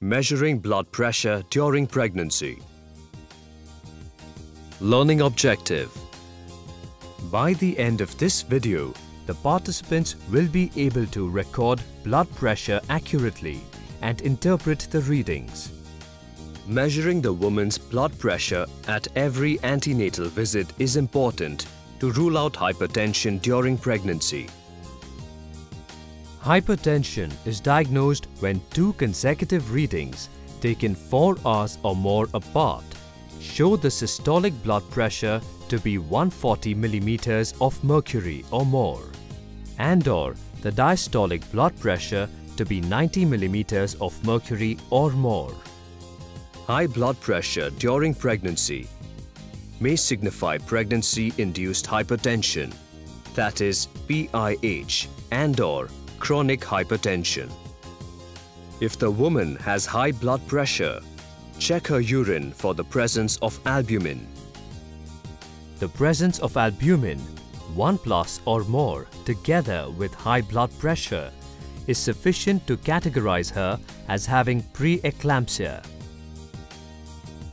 Measuring blood pressure during pregnancy. Learning objective. By the end of this video, the participants will be able to record blood pressure accurately and interpret the readings. Measuring the woman's blood pressure at every antenatal visit is important to rule out hypertension during pregnancy. Hypertension is diagnosed when two consecutive readings taken 4 hours or more apart show the systolic blood pressure to be 140 millimeters of mercury or more and or the diastolic blood pressure to be 90 millimeters of mercury or more. High blood pressure during pregnancy may signify pregnancy-induced hypertension, that is PIH and or chronic hypertension. If the woman has high blood pressure, check her urine for the presence of albumin. The presence of albumin, 1 plus or more together with high blood pressure, is sufficient to categorize her as having preeclampsia.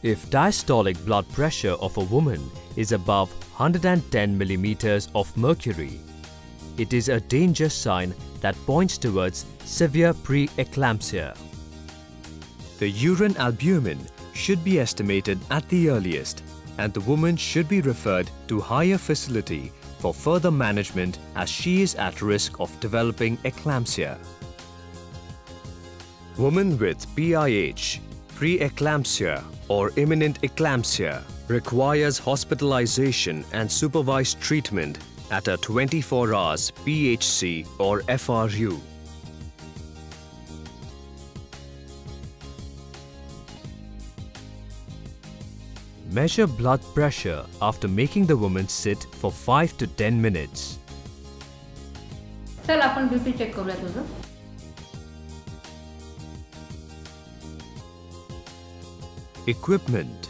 If diastolic blood pressure of a woman is above 110 millimeters of mercury, it is a danger sign that points towards severe preeclampsia. The urine albumin should be estimated at the earliest and the woman should be referred to higher facility for further management as she is at risk of developing eclampsia. Woman with PIH, preeclampsia or imminent eclampsia requires hospitalization and supervised treatment at a 24 hours PHC or FRU. Measure blood pressure after making the woman sit for 5 to 10 minutes. चल आपण BP check करूया तुझं Equipment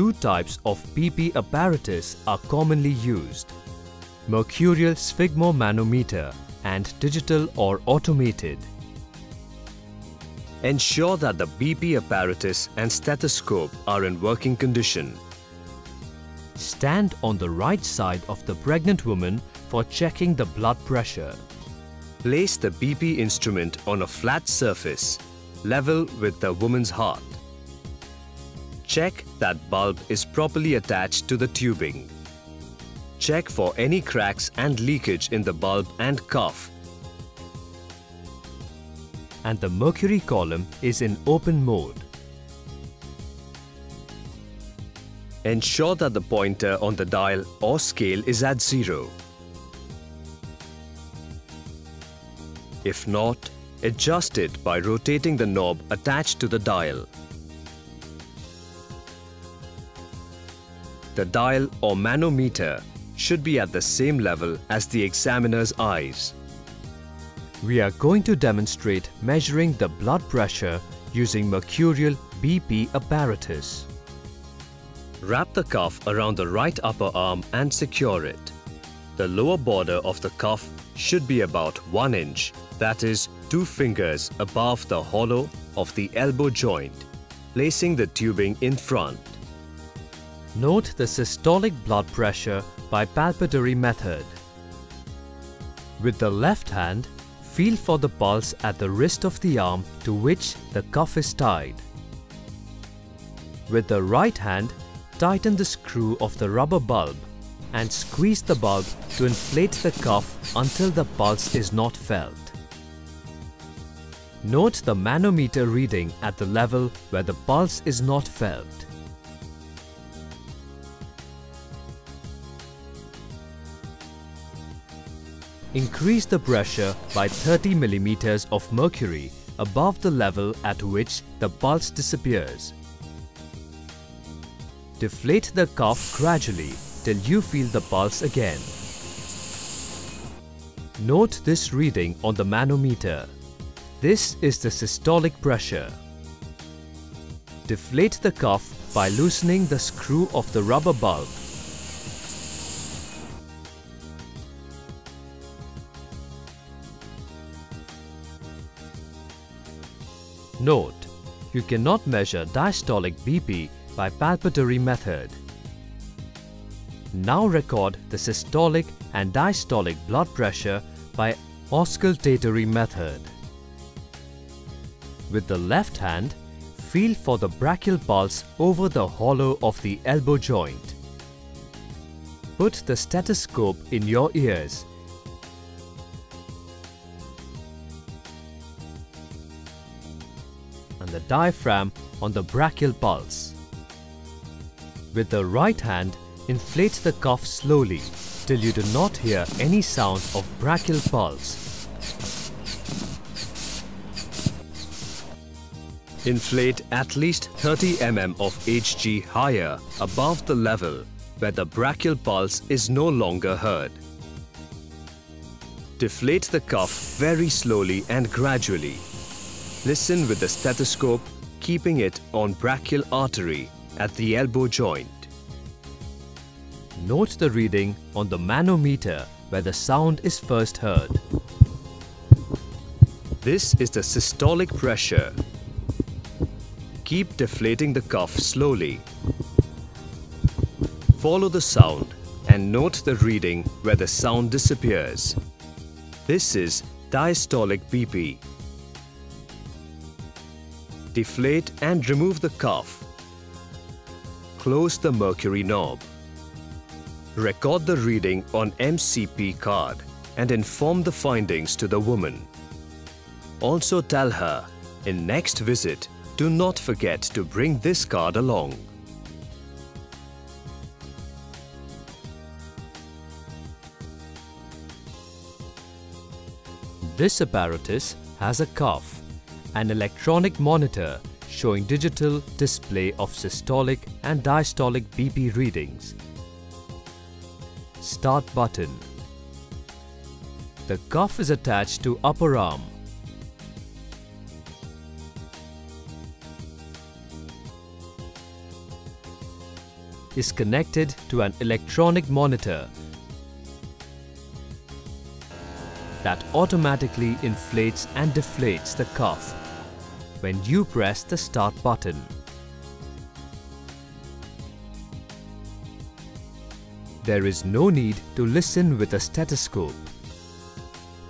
Two types of BP apparatus are commonly used. Mercurial sphygmomanometer and digital or automated. Ensure that the BP apparatus and stethoscope are in working condition. Stand on the right side of the pregnant woman for checking the blood pressure. Place the BP instrument on a flat surface, level with the woman's heart. Check that bulb is properly attached to the tubing. Check for any cracks and leakage in the bulb and cuff. And the mercury column is in open mode. Ensure that the pointer on the dial or scale is at zero. If not, adjust it by rotating the knob attached to the dial. The dial or manometer should be at the same level as the examiner's eyes. We are going to demonstrate measuring the blood pressure using mercurial BP apparatus. Wrap the cuff around the right upper arm and secure it. The lower border of the cuff should be about 1 inch, that is 2 fingers above the hollow of the elbow joint, placing the tubing in front. Note the systolic blood pressure by palpatory method. With the left hand, feel for the pulse at the wrist of the arm to which the cuff is tied. With the right hand, tighten the screw of the rubber bulb and squeeze the bulb to inflate the cuff until the pulse is not felt. Note the manometer reading at the level where the pulse is not felt. Increase the pressure by 30 millimeters of mercury above the level at which the pulse disappears. Deflate the cuff gradually till you feel the pulse again. Note this reading on the manometer. This is the systolic pressure. Deflate the cuff by loosening the screw of the rubber bulb. Note, you cannot measure diastolic BP by palpatory method. Now record the systolic and diastolic blood pressure by auscultatory method. With the left hand, feel for the brachial pulse over the hollow of the elbow joint. Put the stethoscope in your ears. Diaphragm on the brachial pulse. With the right hand, inflate the cuff slowly till you do not hear any sound of brachial pulse. Inflate at least 30 mm of Hg higher above the level where the brachial pulse is no longer heard. Deflate the cuff very slowly and gradually. Listen with the stethoscope, keeping it on brachial artery at the elbow joint. Note the reading on the manometer where the sound is first heard. This is the systolic pressure. Keep deflating the cuff slowly. Follow the sound and note the reading where the sound disappears. This is diastolic BP. Deflate and remove the cuff. Close the mercury knob. Record the reading on MCP card and inform the findings to the woman. Also tell her, in next visit, do not forget to bring this card along. This apparatus has a cuff, an electronic monitor showing digital display of systolic and diastolic BP readings. Start button. The cuff is attached to upper arm. is connected to an electronic monitor that automatically inflates and deflates the cuff when you press the start button. There is no need to listen with a stethoscope.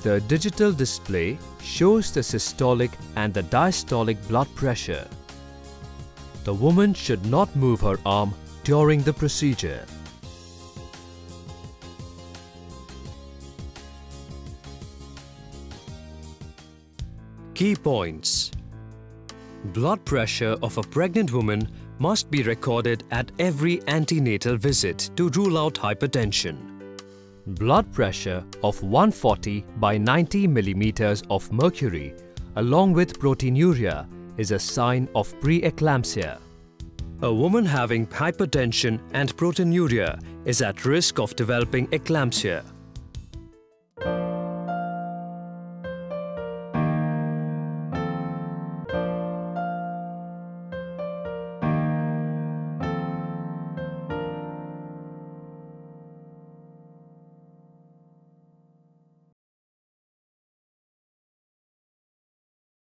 The digital display shows the systolic and the diastolic blood pressure. The woman should not move her arm during the procedure. Key points Blood pressure of a pregnant woman must be recorded at every antenatal visit to rule out hypertension. Blood pressure of 140 by 90 millimeters of mercury along with proteinuria is a sign of preeclampsia. A woman having hypertension and proteinuria is at risk of developing eclampsia.